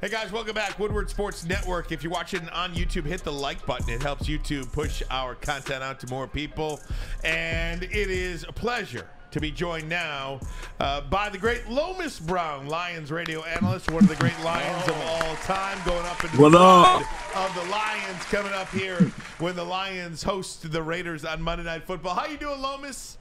Hey guys, welcome back. Woodward Sports Network. If you're watching on YouTube, hit the like button. It helps YouTube push our content out to more people. And it is a pleasure to be joined now uh, by the great Lomas Brown, Lions radio analyst, one of the great Lions of all time, going up into What the up? of the Lions coming up here when the Lions host the Raiders on Monday Night Football. How you doing, Lomas?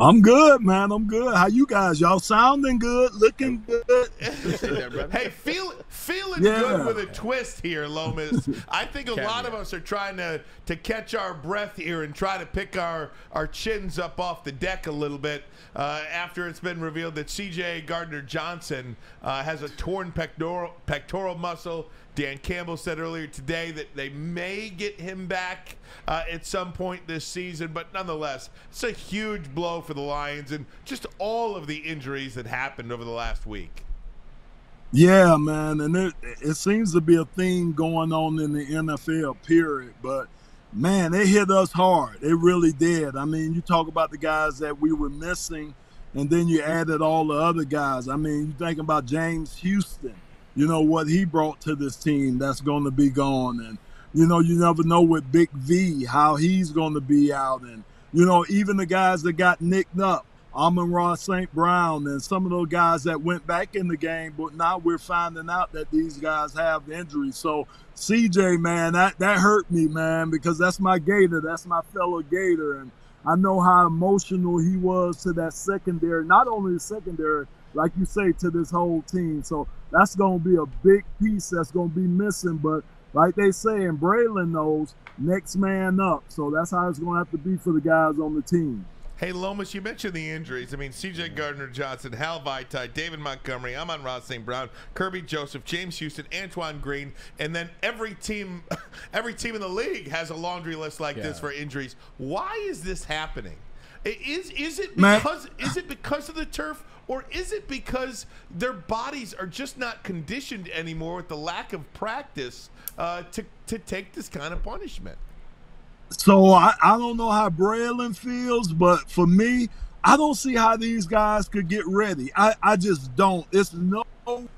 I'm good, man. I'm good. How you guys? Y'all sounding good, looking good. hey, feel feeling Yeah. good with a twist here, Lomas. I think a lot of us are trying to to catch our breath here and try to pick our our chins up off the deck a little bit uh, after it's been revealed that C.J. Gardner Johnson uh, has a torn pectoral pectoral muscle. Dan Campbell said earlier today that they may get him back uh, at some point this season, but nonetheless, it's a huge blow for the Lions and just all of the injuries that happened over the last week. Yeah, man, and it it seems to be a theme going on in the NFL. Period, but man, it hit us hard. It really did. I mean, you talk about the guys that we were missing, and then you added all the other guys. I mean, you think about James Houston. You know what he brought to this team that's going to be gone, and you know you never know with Big V how he's going to be out, and you know even the guys that got nicked up. Amon-Ra St. Brown and some of those guys that went back in the game, but now we're finding out that these guys have injuries. So CJ, man, that, that hurt me, man, because that's my Gator. That's my fellow Gator. And I know how emotional he was to that secondary, not only the secondary, like you say, to this whole team. So that's going to be a big piece that's going to be missing. But like they say, and Braylon knows, next man up. So that's how it's going to have to be for the guys on the team. Hey Lomas, you mentioned the injuries. I mean, C.J. Gardner Johnson, Hal Vaitai, David Montgomery, Amon-Ra St. Brown, Kerby Joseph, James Houston, Antoine Green, and then every team, every team in the league has a laundry list like this for injuries. Why is this happening? Is is it Man. because is it because of the turf, or is it because their bodies are just not conditioned anymore with the lack of practice uh, to to take this kind of punishment? So I, I don't know how Braylon feels, but for me, I don't see how these guys could get ready. I, I just don't. It's no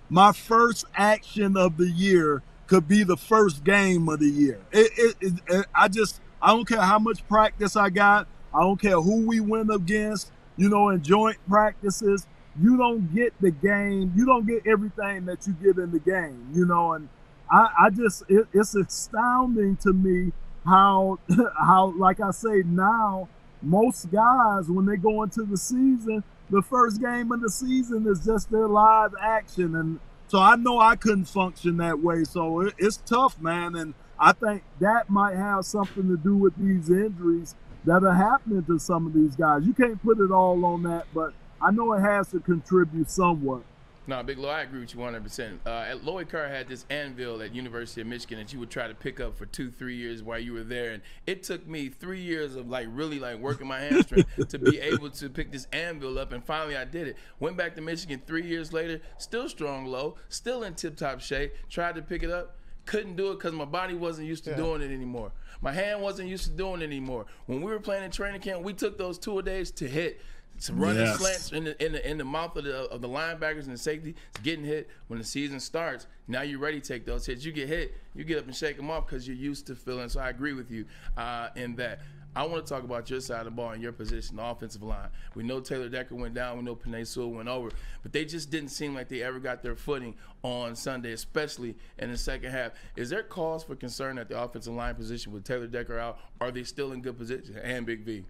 my first action of the year could be the first game of the year. It, it, it- I just I don't care how much practice I got. I don't care who we win against. You know, in joint practices, you don't get the game. You don't get everything that you get in the game. You know, and I, I just it, it's astounding to me how how like I say now most guys when they go into the season the first game of the season is just their live action and so I know I couldn't function that way so it, it's tough man and I think that might have something to do with these injuries that are happening to some of these guys you can't put it all on that but I know it has to contribute somewhat No, Big Lo, I agree with you 100%. Uh, Lloyd Carr had this anvil at University of Michigan that you would try to pick up for two, three years while you were there. And it took me three years of like really like working my hamstring to be able to pick this anvil up. And finally I did it. Went back to Michigan three years later, still strong low, still in tip top shape. Tried to pick it up. Couldn't do it because my body wasn't used to doing it anymore. My hand wasn't used to doing it anymore. When we were playing in training camp, we took those two a days to hit some running Yes. slants in the in the in the mouth of the of the linebackers and the safety. It's getting hit when the season starts. Now you're ready to take those hits. You get hit, you get up and shake them off because you're used to feeling. So I agree with you uh, in that. I want to talk about your side of the ball and your position, the offensive line. We know Taylor Decker went down. We know Penei Sewell went over, but they just didn't seem like they ever got their footing on Sunday, especially in the second half. Is there cause for concern at the offensive line position with Taylor Decker out? Are they still in good position? And Big V.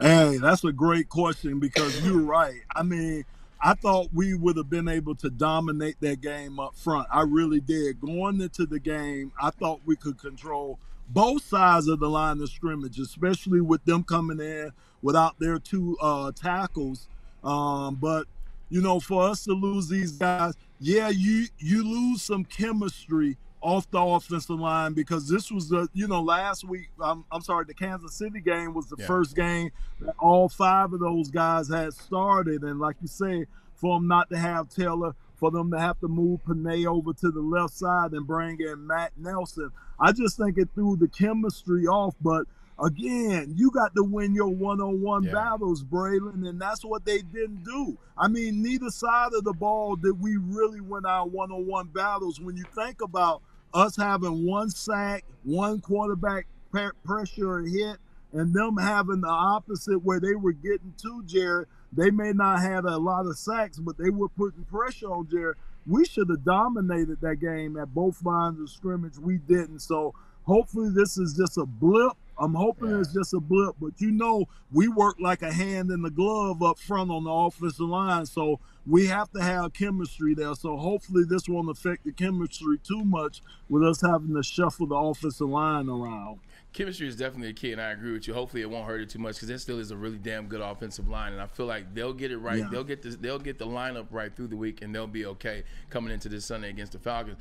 Hey, that's a great question because you're right. I mean, I thought we would have been able to dominate that game up front. I really did. Going into the game, I thought we could control both sides of the line of scrimmage, especially with them coming in without their two uh, tackles. Um, but you know, for us to lose these guys, yeah, you you lose some chemistry off the offensive line because this was the you know last week. I'm, I'm sorry, the Kansas City game was the Yeah. first game that all five of those guys had started, and like you say, for them not to have Taylor, for them to have to move Penei over to the left side and bring in Matt Nelson, I just think it threw the chemistry off. But again, you got to win your one-on-one yeah. battles, Braylon, and that's what they didn't do. I mean, neither side of the ball did we really win our one-on-one battles. When you think about us having one sack, one quarterback pressure hit, and them having the opposite where they were getting to Jared, they may not have a lot of sacks, but they were putting pressure on Jared. We should have dominated that game at both lines of scrimmage. We didn't. So hopefully this is just a blip I'm hoping yeah. it's just a blip, but you know, we work like a hand in the glove up front on the offensive line. So we have to have chemistry there. So hopefully this won't affect the chemistry too much with us having to shuffle the offensive line around. Chemistry is definitely a key, and I agree with you. Hopefully, it won't hurt it too much because there still is a really damn good offensive line, and I feel like they'll get it right. Yeah. They'll get this, they'll get the lineup right through the week, and they'll be okay coming into this Sunday against the Falcons.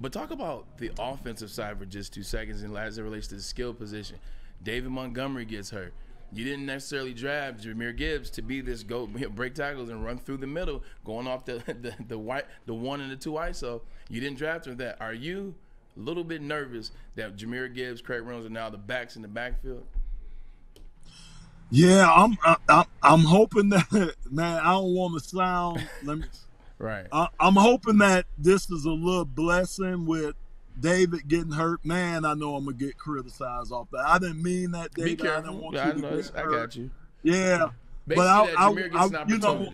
But talk about the offensive side for just two seconds, and as it relates to the skill position. David Montgomery gets hurt. You didn't necessarily draft Jahmyr Gibbs to be this go break tackles and run through the middle, going off the the, the white the one and the two ISO. You didn't draft him that. Are you a little bit nervous that Jahmyr Gibbs, Craig Reynolds are now the backs in the backfield? Yeah, I'm I, I'm hoping that man. I don't want to sound. Let me. right. I, I'm hoping that this is a little blessing with David getting hurt, man, I know I'm gonna get criticized off that. I didn't mean that, David. I didn't want yeah, you to get hurt. I got you. Yeah, Basically, but I, I, I you know,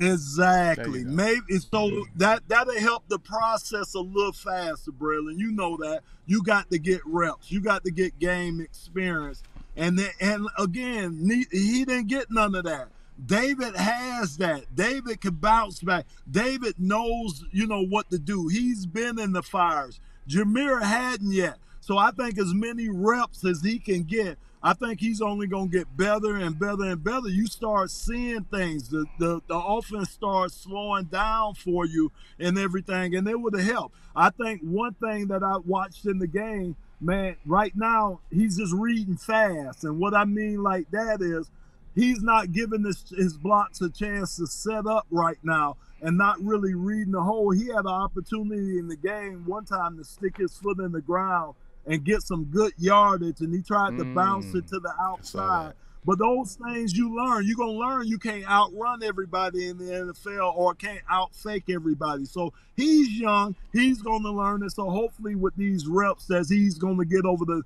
exactly. Maybe so that that'll help the process a little faster, Braylon. You know that. You got to get reps. You got to get game experience. And then, and again, he didn't get none of that. David has that. David can bounce back. David knows, you know, what to do. He's been in the fires. Jahmyr hadn't yet. So I think as many reps as he can get, I think he's only going to get better and better and better. You start seeing things. The, the, the offense starts slowing down for you and everything, and it would have helped. I think one thing that I watched in the game, man, right now, he's just reading fast. And what I mean like that is he's not giving his, his blocks a chance to set up right now and not really reading the hole. He had an opportunity in the game one time to stick his foot in the ground and get some good yardage, and he tried to mm, bounce it to the outside. But those things you learn, you're gonna learn you can't outrun everybody in the NFL or can't outfake everybody. So he's young, he's gonna learn it. So hopefully with these reps as he's gonna get over the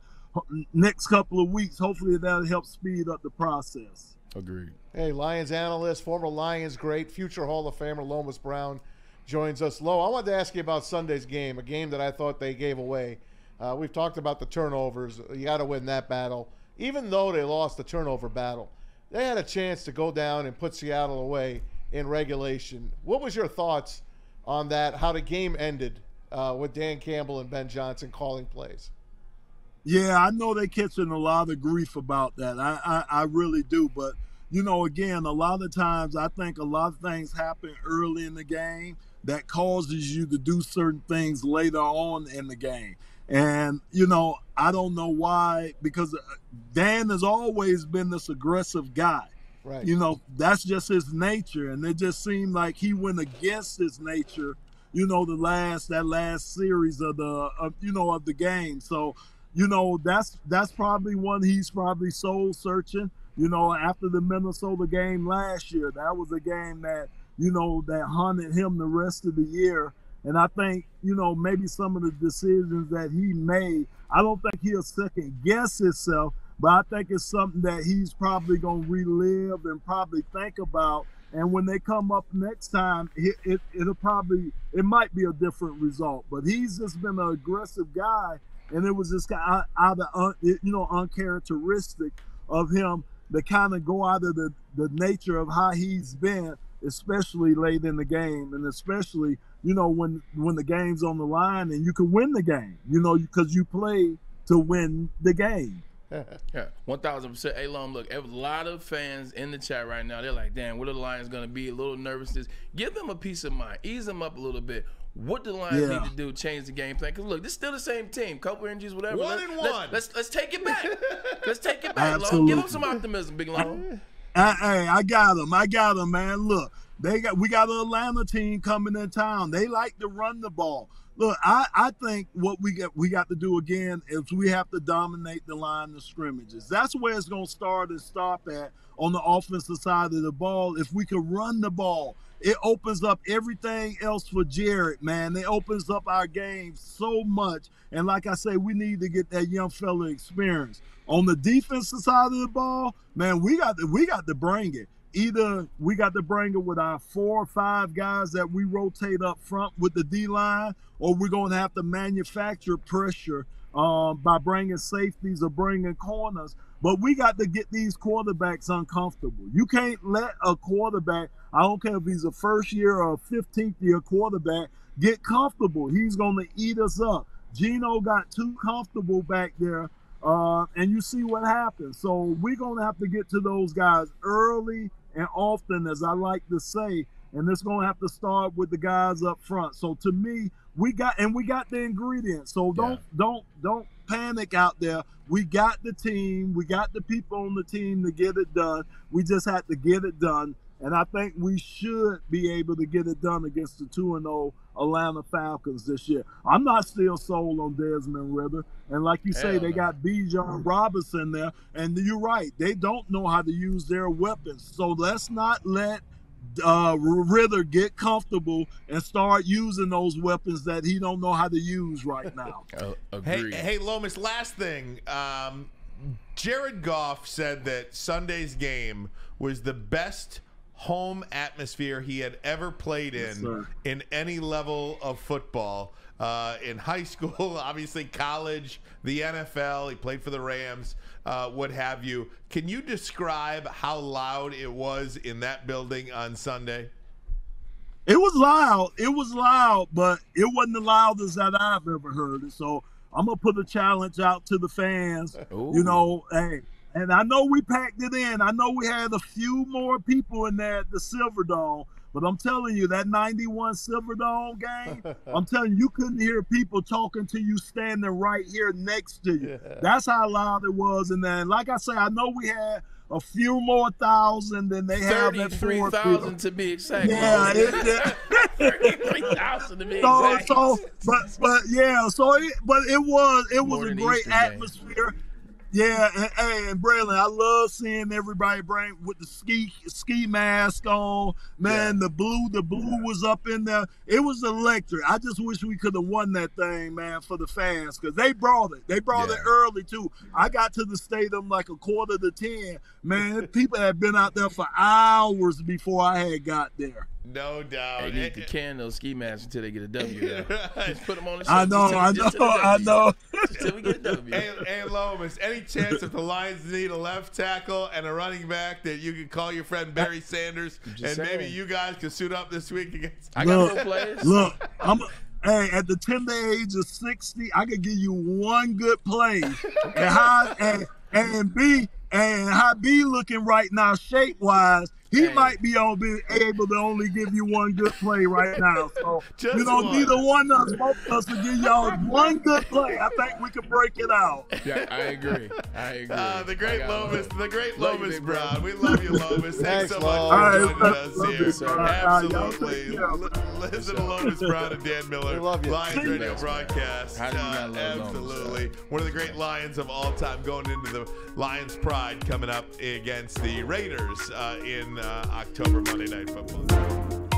next couple of weeks, hopefully that'll help speed up the process. Agreed. Hey, Lions analyst, former Lions great, future Hall of Famer Lomas Brown joins us. Low, I wanted to ask you about Sunday's game, a game that I thought they gave away. Uh, we've talked about the turnovers. You got to win that battle. Even though they lost the turnover battle, they had a chance to go down and put Seattle away in regulation. What was your thoughts on that? How the game ended uh, with Dan Campbell and Ben Johnson calling plays? Yeah, I know they're catching a lot of grief about that. I, I, I really do. But, you know, again, a lot of times I think a lot of things happen early in the game that causes you to do certain things later on in the game. And, you know, I don't know why, because uh, Dan has always been this aggressive guy. Right. You know, that's just his nature. And it just seemed like he went against his nature, you know, the last, that last series of the, of, you know, of the game. So, you know, that's that's probably one he's probably soul searching. You know, after the Minnesota game last year, that was a game that you know that haunted him the rest of the year. And I think you know maybe some of the decisions that he made, I don't think he'll second guess himself, but I think it's something that he's probably gonna relive and probably think about. And when they come up next time, it, it it'll probably it might be a different result. But he's just been an aggressive guy and it was just out, out of you know uncharacteristic of him to kind of go out of the the nature of how he's been, especially late in the game, and especially you know when when the game's on the line and you can win the game, you know, because you play to win the game. yeah, one thousand percent. Hey, Lom, look, a lot of fans in the chat right now. They're like, "Damn, what are the Lions going to be?" A little nervousness. Give them a peace of mind. Ease them up a little bit. What do the Lions yeah. need to do? Change the game plan? Because look, this is still the same team. Couple injuries, whatever. One let's, and one. Let's, let's, let's take it back. let's take it back, Long. Give them some optimism, Big Long. Uh, hey, I got him. I got him, man. Look, They got we got an Atlanta team coming in town. They like to run the ball. Look, I, I think what we get we got to do again is we have to dominate the line of scrimmages. That's where it's gonna start and stop at on the offensive side of the ball. If we can run the ball, it opens up everything else for Jared, man. It opens up our game so much. And like I say, we need to get that young fella experience. On the defensive side of the ball, man, we got to, we got to bring it. Either we got to bring it with our four or five guys that we rotate up front with the D line, or we're going to have to manufacture pressure um, by bringing safeties or bringing corners. But we got to get these quarterbacks uncomfortable. You can't let a quarterback, I don't care if he's a first year or a 15th year quarterback, get comfortable. He's going to eat us up. Geno got too comfortable back there, uh, and you see what happens. So we're going to have to get to those guys early and often, as I like to say, and it's going to have to start with the guys up front. So to me, we got and we got the ingredients. So don't yeah. don't don't panic out there. We got the team, we got the people on the team to get it done. We just had to get it done. And I think we should be able to get it done against the 2 and 0 Atlanta Falcons this year. I'm not still sold on Desmond Ridder. And like you say, Hell they no. got Bijan Robinson there. And you're right, they don't know how to use their weapons. So let's not let uh, Ridder get comfortable and start using those weapons that he don't know how to use right now. uh, hey, hey, Lomas. Last thing, um, Jared Goff said that Sunday's game was the best home atmosphere he had ever played in yes, in any level of football. Uh, in high school, obviously college, the NFL. He played for the Rams uh, what have you. Can you describe how loud it was in that building on Sunday? It was loud. It was loud, but it wasn't the loudest that I've ever heard. So I'm gonna put a challenge out to the fans. Ooh. You know, hey, and I know we packed it in. I know we had a few more people in there at the Silverdome, but I'm telling you, that 91 Silverdome game, I'm telling you, you couldn't hear people talking to you standing right here next to you. Yeah. That's how loud it was. And then, like I say, I know we had a few more thousand than they have at 33,000 to be exact. Yeah, it, 33,000 to be so, exact. So, but, but yeah, so it, but it was, it was a great atmosphere. Game. Yeah, and, and Braylon, I love seeing everybody bring with the ski ski mask on. Man, yeah. the blue, the blue was up in there. It was electric. I just wish we could have won that thing, man, for the fans because they brought it. They brought yeah. it early too. I got to the stadium like a quarter to ten. Man, people had been out there for hours before I had got there. No doubt. They need to can those ski masks until they get a W. Just put them on the I know, I know, I know. Until we get a W. Hey, hey, Lomas, any chance if the Lions need a left tackle and a running back that you can call your friend Barry Sanders and saying. maybe you guys can suit up this week against? I got look, no players. Look, I'm. Hey, at the tender age of 60, I could give you one good play. and how and, and B and how B looking right now shape wise he hey. might be able, be able to only give you one good play right now. So Just you know, one. neither one of us, both of us, will give y'all one good play. I think we can break it out. Yeah, I agree. I agree. Uh, the great Lomas, the great Lomas Brown. We love you, Lomas. Thanks, Thanks so much for joining us here. Sir. Absolutely. Listen to Lomas Brown and Dan Miller. We love you. Lions Radio broadcast. Uh, absolutely. One of the great Lions of all time going into the Lions Pride coming up against the Raiders uh, in uh, October Monday Night Football.